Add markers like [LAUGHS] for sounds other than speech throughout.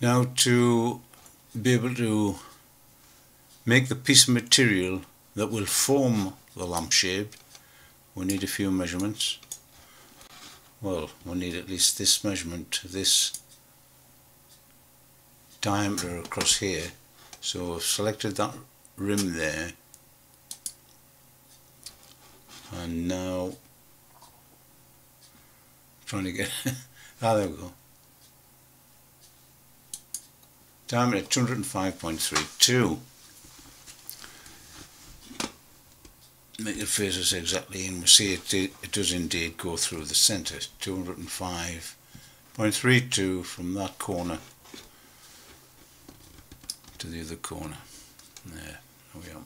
Now to be able to make the piece of material that will form the lampshade we need a few measurements. Well we need at least this measurement this diameter across here. So I've selected that rim there. And now trying to get [LAUGHS] ah there we go diameter 205.32 make the faces exactly and we see it, it does indeed go through the center 205.32 from that corner to the other corner. There, there we are.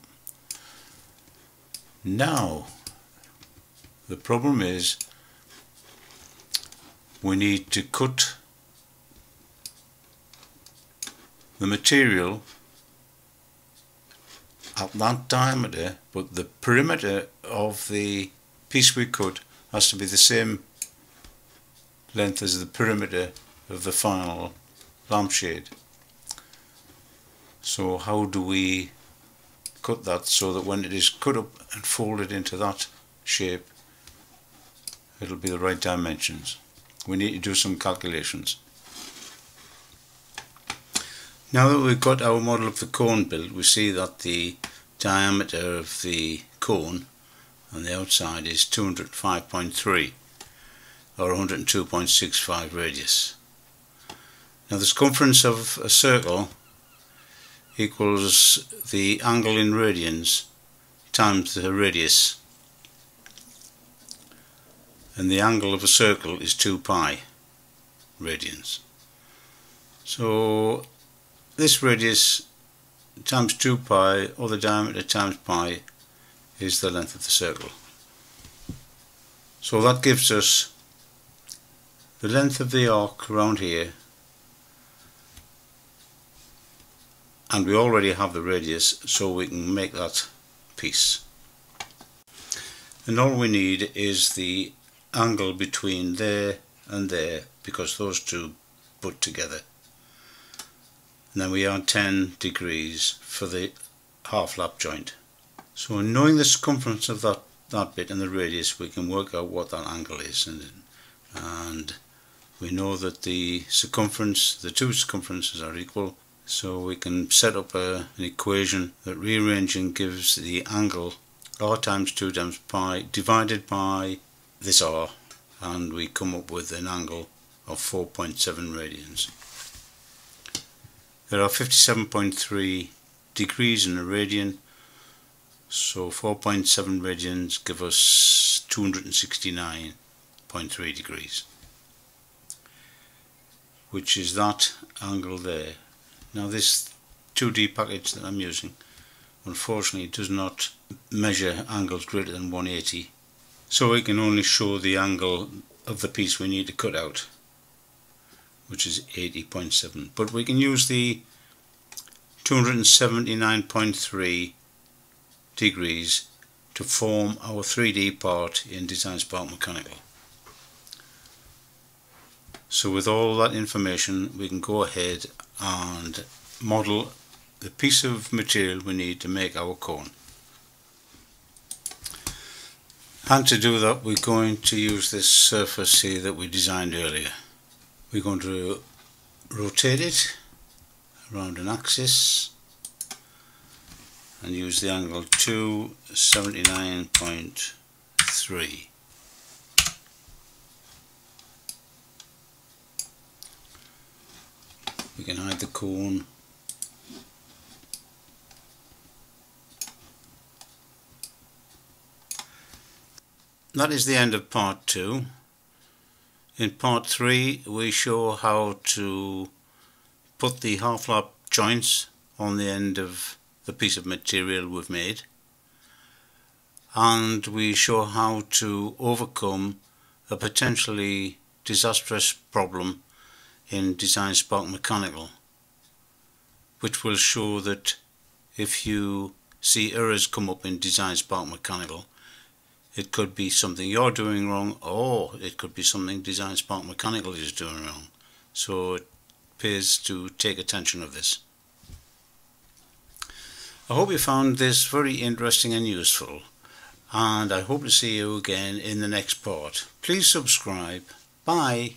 Now the problem is we need to cut the material at that diameter but the perimeter of the piece we cut has to be the same length as the perimeter of the final lampshade. So how do we cut that so that when it is cut up and folded into that shape it'll be the right dimensions? We need to do some calculations now that we've got our model of the cone built, we see that the diameter of the cone on the outside is 205.3 or 102.65 radius. Now the circumference of a circle equals the angle in radians times the radius and the angle of a circle is 2 pi radians. So this radius times 2 pi or the diameter times pi is the length of the circle. So that gives us the length of the arc around here and we already have the radius so we can make that piece. And all we need is the angle between there and there because those two put together and then we are 10 degrees for the half lap joint. So knowing the circumference of that, that bit and the radius we can work out what that angle is and, and we know that the circumference, the two circumferences are equal so we can set up a, an equation that rearranging gives the angle r times 2 times pi divided by this r and we come up with an angle of 4.7 radians. There are 57.3 degrees in a radian, so 4.7 radians give us 269.3 degrees, which is that angle there. Now this 2D package that I'm using, unfortunately does not measure angles greater than 180, so it can only show the angle of the piece we need to cut out which is 80.7 but we can use the 279.3 degrees to form our 3D part in DesignSpark Mechanical. So with all that information we can go ahead and model the piece of material we need to make our cone. And to do that we're going to use this surface here that we designed earlier we're going to rotate it around an axis and use the angle 279.3 we can hide the cone. That is the end of part 2 in part 3 we show how to put the half-lap joints on the end of the piece of material we've made. And we show how to overcome a potentially disastrous problem in DesignSpark Mechanical which will show that if you see errors come up in DesignSpark Mechanical it could be something you're doing wrong or it could be something DesignSpark Mechanical is doing wrong. So it pays to take attention of this. I hope you found this very interesting and useful and I hope to see you again in the next part. Please subscribe. Bye.